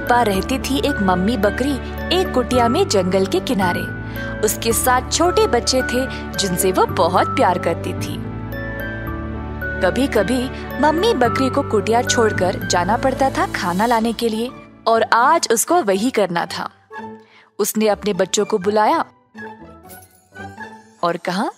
एक बार रहती थी एक मम्मी बकरी एक कुटिया में जंगल के किनारे। उसके साथ छोटे बच्चे थे जिनसे वो बहुत प्यार करती थी। कभी कभी मम्मी बकरी को कुटिया छोड़कर जाना पड़ता था खाना लाने के लिए और आज उसको वही करना था। उसने अपने बच्चों को बुलाया और कहा,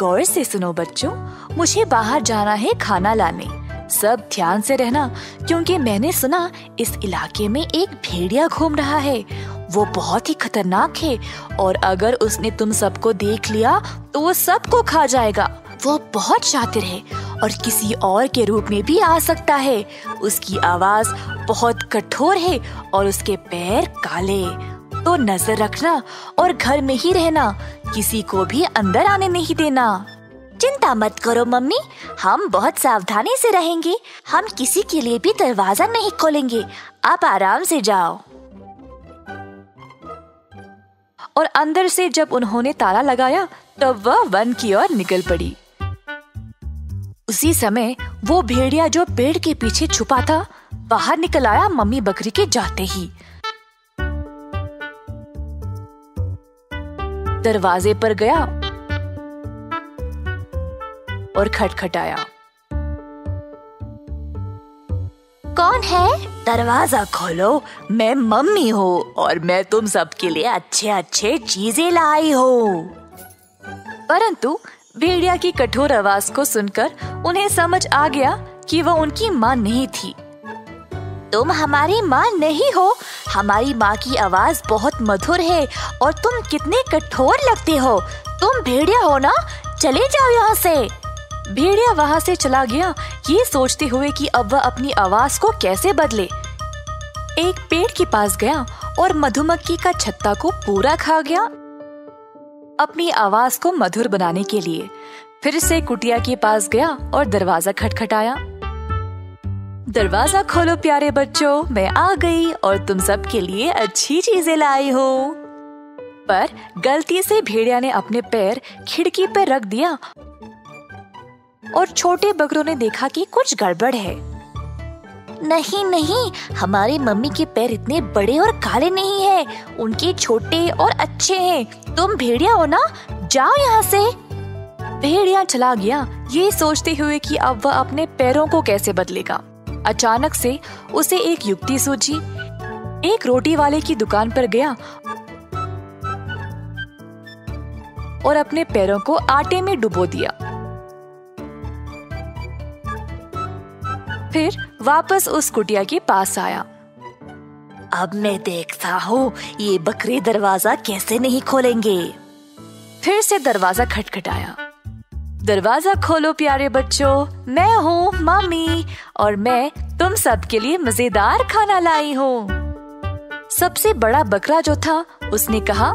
गौर से सुनो बच्चों, मुझे बाहर जाना है खाना लाने। सब ध्यान से रहना, क्योंकि मैंने सुना इस इलाके में एक भेड़िया घूम रहा है। वो बहुत ही खतरनाक है, और अगर उसने तुम सबको देख लिया तो वो सबको खा जाएगा। वो बहुत शातिर है, और किसी और के रूप में भी आ सकता है। उसकी आवाज़ बहुत कठोर है, और उसके पैर काले। तो नज़र रखना, और घर में ही रहना। किसी को भी अंदर आने नहीं देना। चिंता मत करो, मम्मी। हम बहुत सावधानी से रहेंगे। हम किसी के लिए भी दरवाज़ा नहीं खोलेंगे। आप आराम से जाओ। और अंदर से जब उन्होंने ताला लगाया, तब वह वन की ओर निकल पड़ी। उसी समय वो भेड़िया जो पेड़ के पीछे छुपा था, बाहर निकल आया मम्मी बकरी के जाते ही। दरवाजे पर गया और खटखटाया। कौन है? दरवाज़ा खोलो। मैं मम्मी हूँ और मैं तुम सबके लिए अच्छे अच्छे चीज़ें लाई हूँ। परंतु भेड़िया की कठोर आवाज़ को सुनकर उन्हें समझ आ गया कि वह उनकी माँ नहीं थी। तुम हमारी माँ नहीं हो। हमारी माँ की आवाज़ बहुत मधुर है और तुम कितने कठोर लगते हो। तुम भेड़िया हो ना? चले जाओ यहाँ से। भेड़िया वहाँ से चला गया, ये सोचते हुए कि अब वह अपनी आवाज़ को कैसे बदले। एक पेड़ के पास गया और मधुमक्खी का छत्ता को पूरा खा गया। अपनी आवाज़ को मधुर बनाने के लिए फिर से कुटिया के पास गया और दरवाज़ा खटखटाया। दरवाज़ा खोलो प्यारे बच्चों, मैं आ गई और तुम सब के लिए अच्छी चीज़ें लाई हूँ। पर गलती से भेड़िया ने अपने पैर खिड़की पर रख दिया और छोटे बकरों ने देखा कि कुछ गड़बड़ है। नहीं नहीं, हमारी मम्मी के पैर इतने बड़े और काले नहीं हैं। उनके छोटे और अच्छे हैं। तुम भेड़िया हो ना? जाओ यहाँ से। भेड़िया चला गया। ये सोचते हुए कि अब वह अपने पैरों को कैसे बदलेगा। अचानक से उसे एक युक्ति सूझी। एक रोटी वाले की दुकान पर गया और अपने पैरों को आटे में डुबो दिया। फिर वापस उस कुटिया के पास आया। अब मैं देखता हूँ, ये बकरे दरवाज़ा कैसे नहीं खोलेंगे। फिर से दरवाज़ा खटखटाया। दरवाज़ा खोलो प्यारे बच्चों, मैं हूँ मम्मी और मैं तुम सब के लिए मज़ेदार खाना लाई हूँ। सबसे बड़ा बकरा जो था, उसने कहा,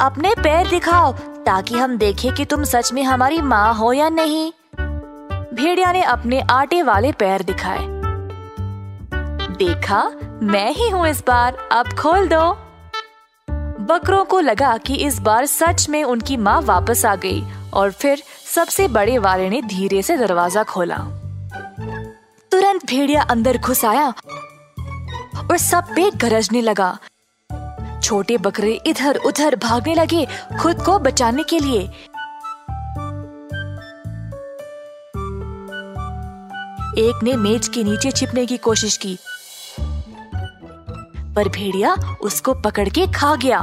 अपने पैर दिखाओ ताकि हम देखें कि तुम सच में हमारी माँ हो या नहीं। भेड़िया ने अपने आटे वाले पैर दिखाए। देखा, मैं ही हूँ इस बार, अब खोल दो। बकरों को लगा कि इस बार सच में उनकी माँ वापस आ गई, और फिर सबसे बड़े वाले ने धीरे से दरवाज़ा खोला। तुरंत भेड़िया अंदर घुस आया, और सब पे गरजने लगा। छोटे बकरे इधर उधर भागने लगे खुद को बचाने के लिए। एक ने मेज के नीचे छिपने की कोशिश की। पर भेड़िया उसको पकड़ के खा गया।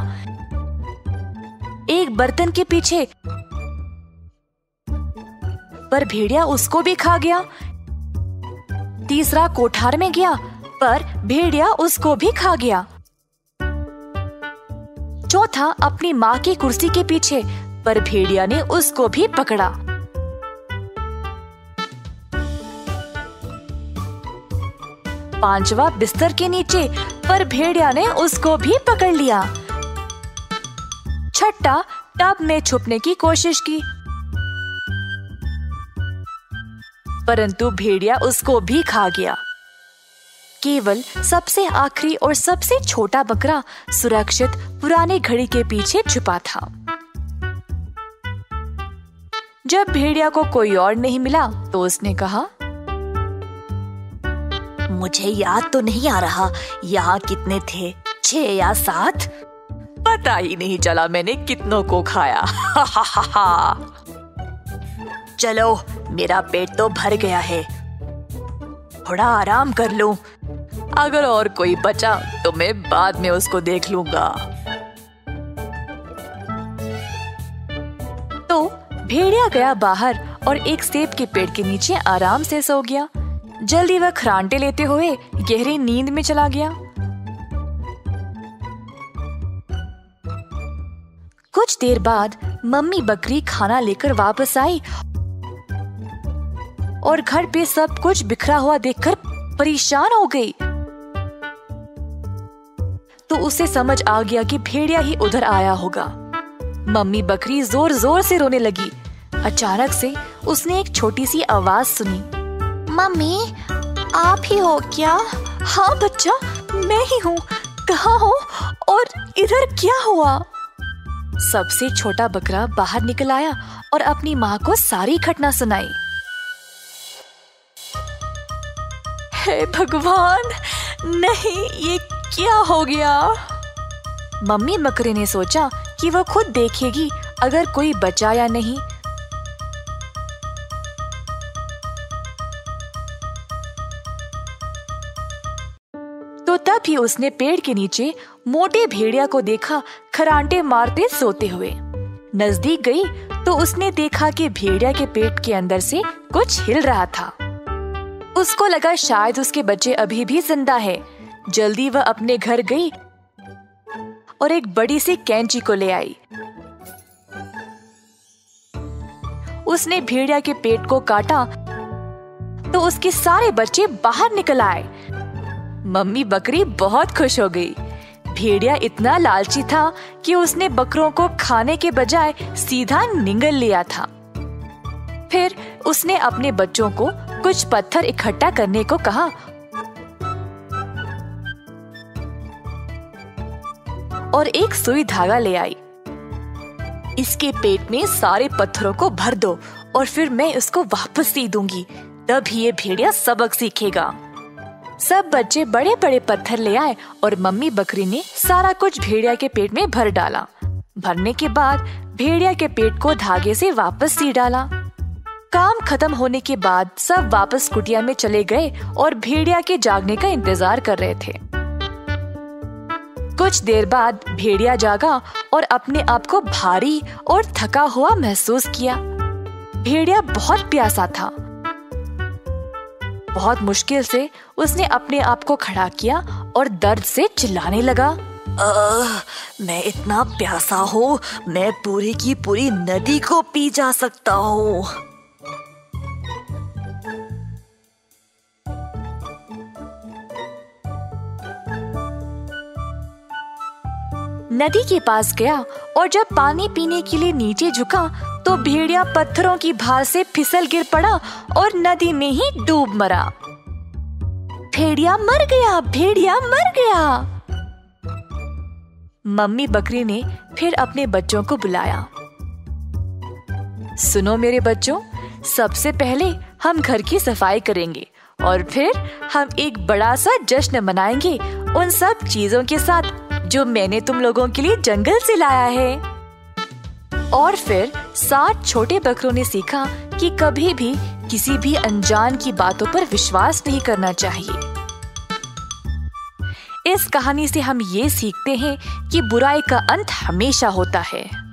एक बर्तन के पीछे। पर भेड़िया उसको भी खा गया। तीसरा कोठार में गया, पर भेड़िया उसको भी खा गया। चौथा अपनी माँ की कुर्सी के पीछे, पर भेड़िया ने उसको भी पकड़ा। पांचवा बिस्तर के नीचे, पर भेड़िया ने उसको भी पकड़ लिया। छठा टब में छुपने की कोशिश की। परंतु भेड़िया उसको भी खा गया। केवल सबसे आखिरी और सबसे छोटा बकरा सुरक्षित पुराने घड़ी के पीछे छुपा था। जब भेड़िया को कोई और नहीं मिला तो उसने कहा मुझे याद तो नहीं आ रहा। यहाँ कितने थे? छह या सात? पता ही नहीं चला मैंने कितनों को खाया। चलो, मेरा पेट तो भर गया है। थोड़ा आराम कर लूँ। अगर और कोई बचा तो मैं बाद में उसको देख लूँगा। तो भेड़िया गया बाहर और एक सेब के पेड़ के नीचे आराम से सो गया। जल्दी वह खरांटे लेते हुए गहरी नींद में चला गया। कुछ देर बाद मम्मी बकरी खाना लेकर वापस आई और घर पे सब कुछ बिखरा हुआ देखकर परेशान हो गई। तो उसे समझ आ गया कि भेड़िया ही उधर आया होगा। मम्मी बकरी ज़ोर ज़ोर से रोने लगी। अचानक से उसने एक छोटी सी आवाज़ सुनी। मम्मी, आप ही हो क्या? हाँ बच्चा, मैं ही हूँ। कहाँ हो? और इधर क्या हुआ? सबसे छोटा बकरा बाहर निकल आया और अपनी माँ को सारी घटना सुनाई। हे भगवान, नहीं, ये क्या हो गया? मम्मी बकरे ने सोचा कि वो खुद देखेगी, अगर कोई बचा या नहीं। तो ही उसने पेड़ के नीचे मोटे भेड़िया को देखा, खरांटे मारते सोते हुए। नज़दीक गई तो उसने देखा कि भेड़िया के पेट के अंदर से कुछ हिल रहा था। उसको लगा शायद उसके बच्चे अभी भी ज़िंदा है। जल्दी वह अपने घर गई और एक बड़ी सी कैंची को ले आई। उसने भेड़िया के पेट को काटा तो उसके सारे बच्चे बाहर निकल आए। मम्मी बकरी बहुत खुश हो गई। भेड़िया इतना लालची था कि उसने बकरों को खाने के बजाय सीधा निगल लिया था। फिर उसने अपने बच्चों को कुछ पत्थर इकट्ठा करने को कहा। और एक सुई धागा ले आई। इसके पेट में सारे पत्थरों को भर दो और फिर मैं उसको वापस सी दूँगी। तब ये भेड़िया सबक सीखेगा। सब बच्चे बड़े बड़े पत्थर ले आए और मम्मी बकरी ने सारा कुछ भेड़िया के पेट में भर डाला। भरने के बाद भेड़िया के पेट को धागे से वापस सी डाला। काम खत्म होने के बाद सब वापस कुटिया में चले गए और भेड़िया के जागने का इंतज़ार कर रहे थे। कुछ देर बाद भेड़िया जागा और अपने आप को भारी और थका हुआ महसूस किया। भेड़िया बहुत प्यासा था। बहुत मुश्किल से उसने अपने आप को खड़ा किया और दर्द से चिल्लाने लगा। आ, मैं इतना प्यासा हूँ मैं पूरी की पूरी नदी को पी जा सकता हूँ। नदी के पास गया और जब पानी पीने के लिए नीचे झुका तो भेड़िया पत्थरों की भार से फिसल गिर पड़ा और नदी में ही डूब मरा। भेड़िया मर गया, भेड़िया मर गया। मम्मी बकरी ने फिर अपने बच्चों को बुलाया। सुनो मेरे बच्चों, सबसे पहले हम घर की सफ़ाई करेंगे और फिर हम एक बड़ा सा जश्न मनाएँगे उन सब चीज़ों के साथ जो मैंने तुम लोगों के लिए जंगल से लाया है। और फिर सात छोटे बकरों ने सीखा कि कभी भी किसी भी अनजान की बातों पर विश्वास नहीं करना चाहिए। इस कहानी से हम ये सीखते हैं कि बुराई का अंत हमेशा होता है।